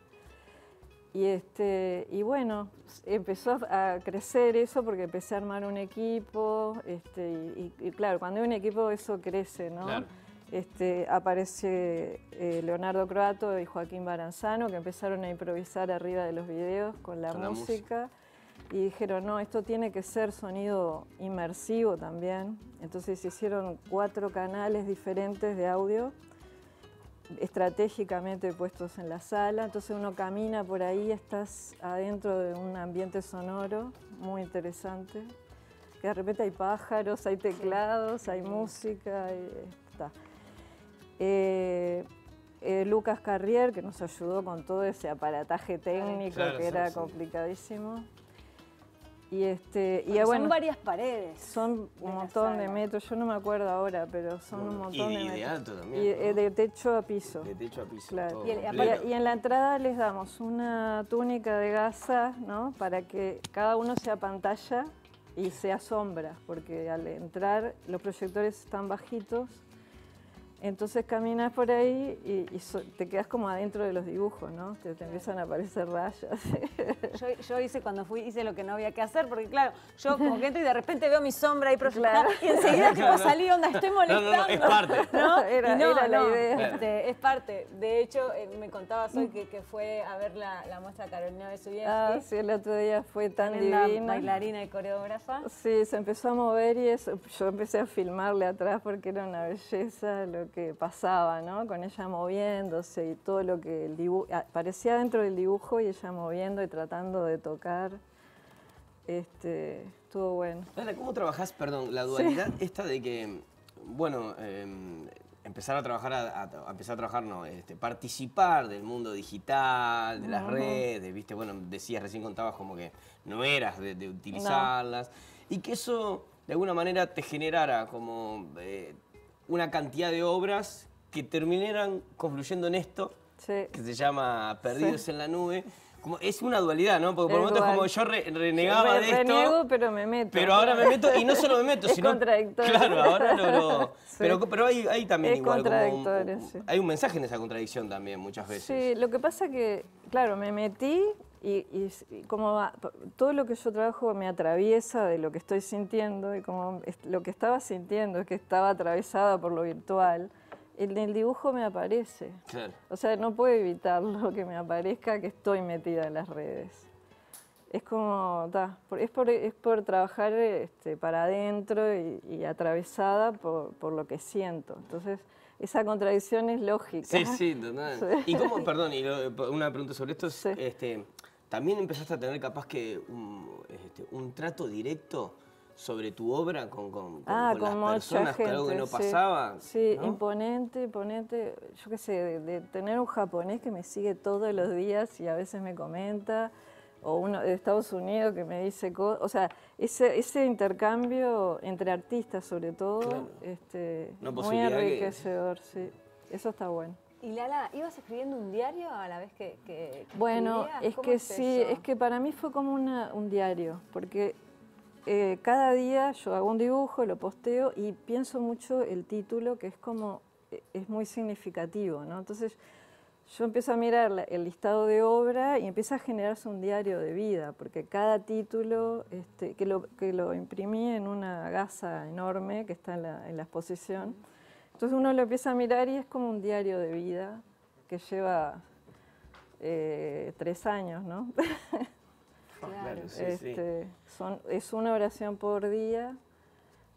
Y, este, y bueno, empezó a crecer eso porque empecé a armar un equipo. Este, y, y- y claro, cuando hay un equipo eso crece, ¿no? Claro. Este, aparece eh, Leonardo Croato y Joaquín Baranzano que empezaron a improvisar arriba de los videos con la Con la música. y dijeron, no, esto tiene que ser sonido inmersivo también. Entonces hicieron cuatro canales diferentes de audio estratégicamente puestos en la sala. Entonces uno camina por ahí, estás adentro de un ambiente sonoro muy interesante. Que de repente hay pájaros, hay teclados, hay música. hay- está. Eh, eh, Lucas Carrier, que nos ayudó con todo ese aparataje técnico Claro, que era sí. complicadísimo. Y, este, y Porque bueno, son varias paredes. son un montón de metros, yo no me acuerdo ahora, pero son un montón y- de y de metros. alto también, Y, ¿no? eh, de techo a piso. De techo a piso. Claro. todo Y, el- y en la entrada les damos una túnica de gasa, ¿no? Para que cada uno sea pantalla y sea sombra, porque al entrar los proyectores están bajitos, entonces caminas por ahí y, y so- te quedas como adentro de los dibujos, ¿no? Te, te empiezan a aparecer rayas. Yo, yo hice cuando fui, hice lo que no había que hacer, porque claro, yo como que entro y de repente veo mi sombra ahí proyectada y enseguida tipo salí, onda, estoy No, no, no, molestando. es parte. ¿no? Era- no, era la no, idea. este, es parte. De hecho, eh, me contabas hoy que, que fue a ver la, la muestra Carolina Besubievsky. Ah, sí, el otro día fue tan divina. bailarina y coreógrafa. Sí, se empezó a mover y eso, yo empecé a filmarle atrás porque era una belleza lo que pasaba, ¿no? Con ella moviéndose y todo lo que el dibujo, parecía dentro del dibujo y ella moviendo y tratando de tocar. Este, estuvo bueno. Lala, ¿cómo trabajás, perdón, la dualidad esta de que, bueno, eh, empezar a trabajar, a, empezar a trabajar, no, este, participar del mundo digital, de las redes, viste, bueno, decías, recién contabas como que no eras de, de utilizarlas, y que eso de alguna manera te generara como eh, una cantidad de obras que terminaran confluyendo en esto, Sí. que se llama Perdidos Sí. en la Nube. Como, es una dualidad, ¿no? Porque por Es momentos como yo re- renegaba Re- de esto. reniego, pero me meto. Pero ahora me meto, y no solo me meto, Es sino. contradictorio. Claro, ahora lo. lo- Sí. pero, pero hay, hay también Es igual como. un- contradictorio, sí. Hay un mensaje en esa contradicción también, muchas veces. Sí, lo que pasa que, claro, me metí y, y y como todo lo que yo trabajo me atraviesa de lo que estoy sintiendo y como lo que estaba sintiendo es que estaba atravesada por lo virtual, en el dibujo me aparece. Claro. O sea, no puedo evitarlo que me aparezca que estoy metida en las redes. Es como, ta, es, por, es por trabajar este, para adentro y, y atravesada por, por lo que siento. Entonces, esa contradicción es lógica. Sí, sí, total. Sí. ¿Y cómo, perdón, y lo- una pregunta sobre esto es, este, ¿también empezaste a tener capaz que un, este, un trato directo sobre tu obra con, con, Ah, con las con mucha personas, que gente, algo que no sí. pasaba? Sí, ¿no? imponente, imponente. Yo qué sé, de, de tener un japonés que me sigue todos los días y a veces me comenta, o uno de Estados Unidos que me dice cosas. O sea, ese, ese intercambio entre artistas, sobre todo, Claro. este, muy posibilidad que- enriquecedor, sí. Eso está bueno. Y Lala, ¿ibas escribiendo un diario a la vez que, que- que Bueno, es ¿Cómo que es sí, es que para mí fue como una- un diario, porque eh, cada día yo hago un dibujo, lo posteo y pienso mucho el título, que es como, eh, es muy significativo, ¿no? Entonces yo empiezo a mirar el listado de obra y empieza a generarse un diario de vida, porque cada título, este, que, lo, que lo imprimí en una gasa enorme que está en la, en la exposición, entonces uno lo empieza a mirar y es como un diario de vida que lleva eh, tres años, ¿no? Claro, sí, sí. Este, son- es una oración por día,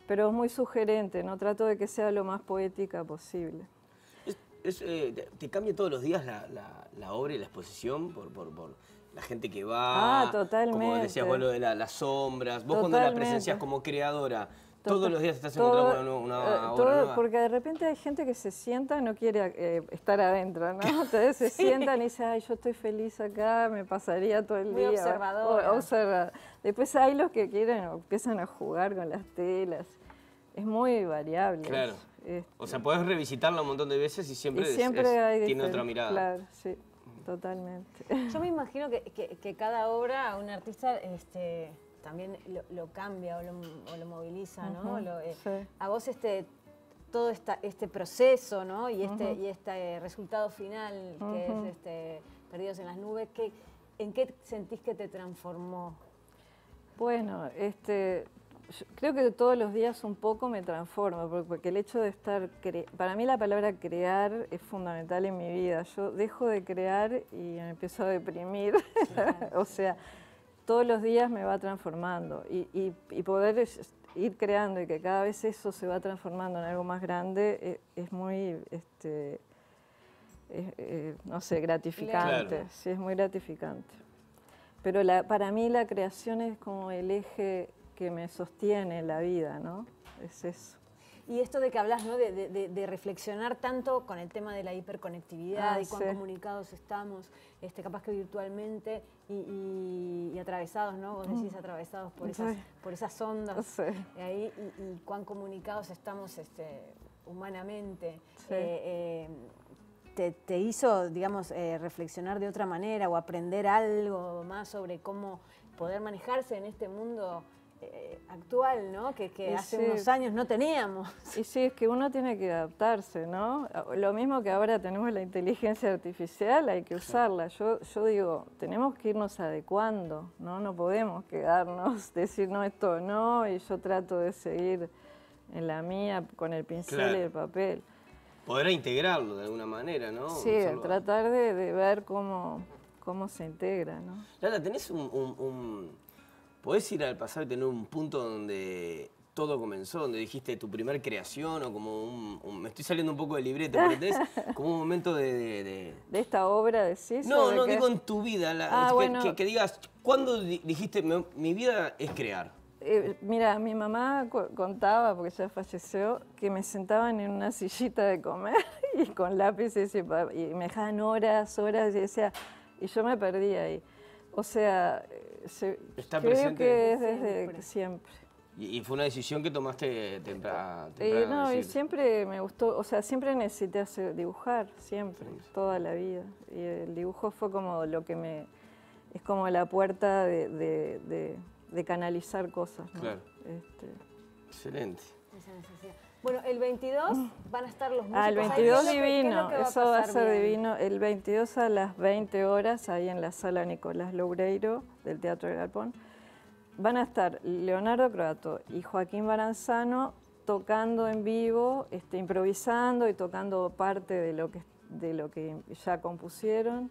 pero es muy sugerente, ¿no? Trato de que sea lo más poética posible. Es, eh, te- ¿Te cambia todos los días la, la- la obra y la exposición por, por- por la gente que va? Ah, totalmente. Como decías vos, lo de la- las sombras. Vos cuando la presencias como creadora, todos los días estás todo- encontrando una, una eh, obra todo- nueva. Porque de repente hay gente que se sienta y no quiere eh, estar adentro, ¿no? Entonces se Sí. sientan y dicen, ay, yo estoy feliz acá, me pasaría todo el Muy día. observadora. O- observa. Después hay los que quieren o empiezan a jugar con las telas. Es muy variable. Claro. Este, O sea, podés revisitarla un montón de veces y siempre, y es- siempre es- hay tiene otra mirada. Claro, sí, totalmente. Yo me imagino que, que- que cada obra, un artista este, también lo, lo cambia o lo, o lo moviliza, ¿no? Lo, eh, sí. A vos este, todo esta, este proceso, ¿no? Y este, y este resultado final, que es este, Perdidos en las Nubes, ¿qué, ¿en qué sentís que te transformó? Bueno, este, creo que todos los días un poco me transformo, por- porque el hecho de estar, cre- para mí la palabra crear es fundamental en mi vida. Yo dejo de crear y me empiezo a deprimir. o sea, todos los días me va transformando y, y- y poder ir creando y que cada vez eso se va transformando en algo más grande eh, es, muy, este, es, eh, no sé, gratificante. Claro. Sí, es muy gratificante. Pero la- para mí la creación es como el eje que me sostiene la vida, ¿no? Es eso. Y esto de que hablas, ¿no? De, de- reflexionar tanto con el tema de la hiperconectividad Ah, y cuán sí. comunicados estamos, este, capaz que virtualmente y, y- y atravesados, ¿no? Vos decís Mm. atravesados por esas, Sí. por esas ondas Sí. de ahí y, y cuán comunicados estamos este, humanamente. Eh, eh, te, te hizo, digamos, eh, reflexionar de otra manera o aprender algo más sobre cómo poder manejarse en este mundo eh, actual, ¿no? Que, hace sí. unos años no teníamos. Y sí, es que uno tiene que adaptarse, ¿no? Lo mismo que ahora tenemos la inteligencia artificial, hay que usarla. Yo, yo digo, tenemos que irnos adecuando, ¿no? No podemos quedarnos, decir, no, esto no, y yo trato de seguir en la mía con el pincel Claro. y el papel. Podrá integrarlo de alguna manera, ¿no? sí, tratar de, de ver cómo, cómo se integra, ¿no? Lala, ¿tenés un, un- un- ¿Podés ir al pasado y tener un punto donde todo comenzó, donde dijiste tu primer creación o como un... un- me estoy saliendo un poco del libreto, pero tenés como un momento de... de- de- De esta obra decís. No, de no, digo en tu vida, la- Ah, que, bueno. que- que digas, ¿cuándo di- dijiste "Me- mi vida es crear? Eh, mira, mi mamá contaba, porque ya falleció, que me sentaban en una sillita de comer y con lápices y, me dejaban horas, horas y decía, y yo me perdí ahí. O sea, se- Está creo presente. que es desde siempre. Y, y fue una decisión que tomaste tempra- Eh, temprano. no, y siempre me gustó, o sea, siempre necesité hacer, dibujar, siempre, toda la vida. Y el dibujo fue como lo que me, es como la puerta de, de- de- de canalizar cosas. ¿no? Claro. Este, Excelente. Esa necesidad. Bueno, el 22 van a estar los músicos. Ah, el ahí. 22 ¿Qué es lo que- qué es divino, que eso va a pasar ser bien? divino. El 22 a las 20 horas, ahí en la sala Nicolás Loureiro del Teatro del Galpón, van a estar Leonardo Croato y Joaquín Baranzano tocando en vivo, este, improvisando y tocando parte de lo que, de lo que ya compusieron.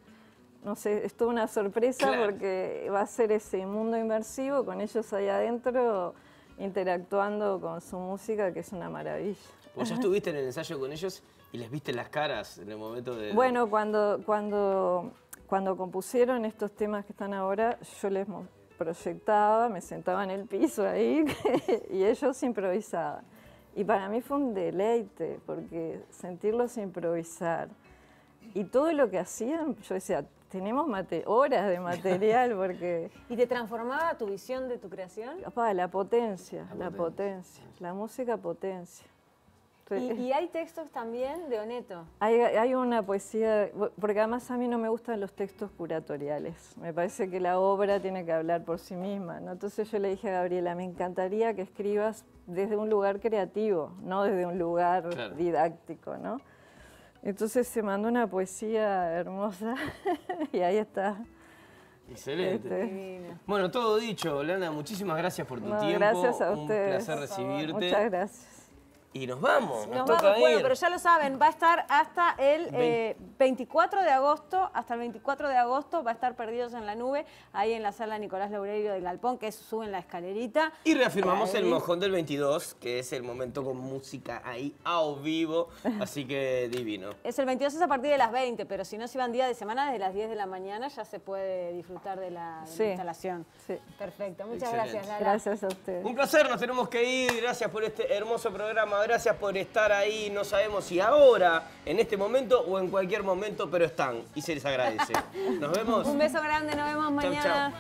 No sé, es toda una sorpresa Claro. porque va a ser ese mundo inmersivo con ellos ahí adentro interactuando con su música, que es una maravilla. Vos ya estuviste en el ensayo con ellos y les viste las caras en el momento de... Bueno, cuando, cuando, cuando compusieron estos temas que están ahora, yo les proyectaba, me sentaba en el piso ahí y ellos improvisaban. Y para mí fue un deleite, porque sentirlos improvisar y todo lo que hacían, yo decía, tenemos mate- horas de material, porque ¿Y te transformaba tu visión de tu creación? Papá, la potencia, la potencia, la música potencia. Y, y hay textos también de Oneto. Hay, hay una poesía, porque además a mí no me gustan los textos curatoriales. Me parece que la obra tiene que hablar por sí misma. ¿no? Entonces yo le dije a Gabriela, me encantaría que escribas desde un lugar creativo, no desde un lugar Claro. didáctico. ¿no? Entonces se mandó una poesía hermosa y ahí está. Excelente. Este, Bueno, todo dicho, Lana, muchísimas gracias por tu no, tiempo. gracias a Un ustedes. placer recibirte. Muchas gracias. Y nos vamos, nos, Nos toca vamos, bueno, pero ya lo saben, va a estar hasta el eh, 24 de agosto, hasta el 24 de agosto va a estar Perdidos en la Nube, ahí en la sala Nicolás Laureiro del Galpón, que es suben la escalerita. Y reafirmamos el mojón del 22, que es el momento con música ahí a vivo, así que divino. Es el 22 es a partir de las 20, pero si no se van día de semana, desde las 10 de la mañana ya se puede disfrutar de la, de la Sí. instalación. Sí. Perfecto, muchas Excelente. gracias, Lara. Gracias a ustedes. Un placer, nos tenemos que ir. Gracias por este hermoso programa, Gracias por estar ahí. No sabemos si ahora, en este momento o en cualquier momento, pero están y se les agradece. Nos vemos. Un beso grande, nos vemos mañana.